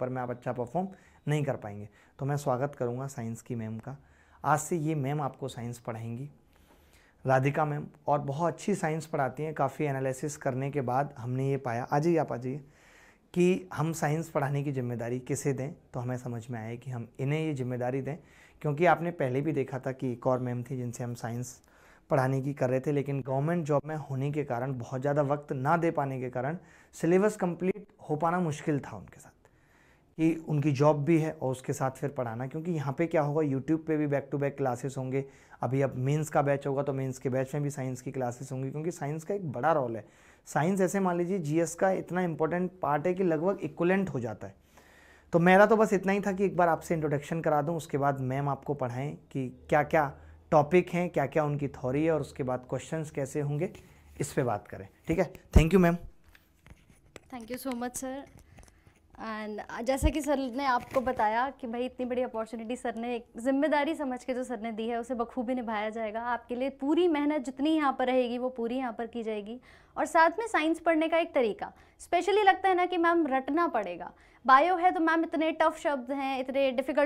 पर में आप अच्छा परफॉर्म नहीं कर पाएँगे। तो मैं स्वागत करूँगा साइंस की मैम का। आज से ये मैम आपको साइंस पढ़ाएँगी। राधिका मैम और बहुत अच्छी साइंस पढ़ाती हैं। काफ़ी एनालिसिस करने के बाद हमने ये पाया आ जाइए आप आ जाइए कि हम साइंस पढ़ाने की ज़िम्मेदारी किसे दें? तो हमें समझ में आया कि हम इन्हें ये ज़िम्मेदारी दें। क्योंकि आपने पहले भी देखा था कि एक और मैम थी जिनसे हम साइंस पढ़ाने की कर रहे थे, लेकिन गवर्नमेंट जॉब में होने के कारण, बहुत ज़्यादा वक्त ना दे पाने के कारण सिलेबस कंप्लीट हो पाना मुश्किल था उनके साथ। कि उनकी जॉब भी है और उसके साथ फिर पढ़ाना, क्योंकि यहाँ पे क्या होगा यूट्यूब पे भी बैक टू बैक क्लासेस होंगे। अभी अब मेंस का बैच होगा तो मेंस के बैच में भी साइंस की क्लासेस होंगी, क्योंकि साइंस का एक बड़ा रोल है। साइंस ऐसे मान लीजिए जीएस का इतना इंपॉर्टेंट पार्ट है कि लगभग इक्वलेंट हो जाता है। तो मेरा तो बस इतना ही था कि एक बार आपसे इंट्रोडक्शन करा दूँ, उसके बाद मैम आपको पढ़ाएँ कि क्या क्या टॉपिक हैं क्या क्या उनकी थॉरी है और उसके बाद क्वेश्चंस कैसे होंगे, इस पर बात करें। ठीक है? Thank you ma'am thank you so much sir and जैसा कि सर ने आपको बताया कि भाई इतनी बड़ी अपॉर्चुनिटी सर ने एक ज़िम्मेदारी समझ के जो सर ने दी है, उसे बखूबी निभाया जाएगा। आपके लिए पूरी मेहनत जितनी यहाँ पर रहेगी, वो पूरी यहाँ पर की जाएगी। और साथ में साइंस पढ़ने का एक तरीका। स्पेशली लगता है ना कि मैम रटना पड़ेगा। बायो है तो मैम इतने टफ शब्द हैं, इतने डिफ़िकल्ट